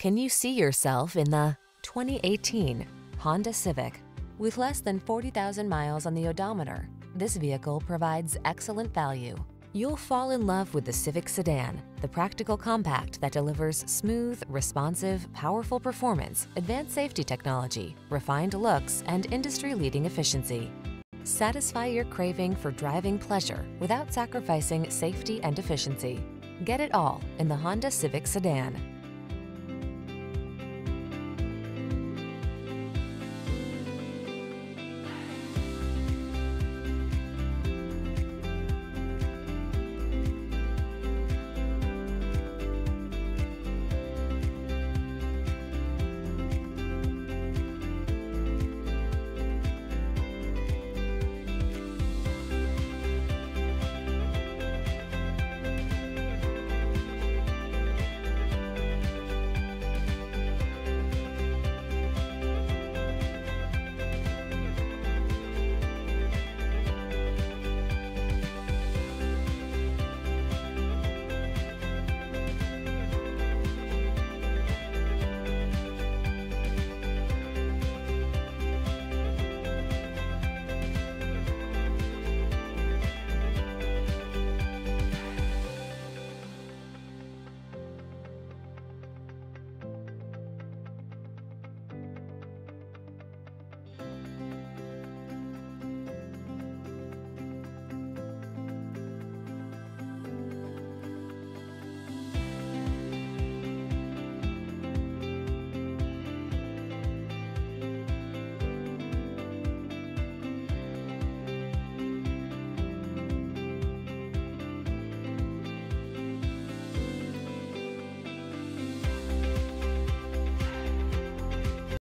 Can you see yourself in the 2018 Honda Civic? With less than 40,000 miles on the odometer, this vehicle provides excellent value. You'll fall in love with the Civic Sedan, the practical compact that delivers smooth, responsive, powerful performance, advanced safety technology, refined looks, and industry-leading efficiency. Satisfy your craving for driving pleasure without sacrificing safety and efficiency. Get it all in the Honda Civic Sedan.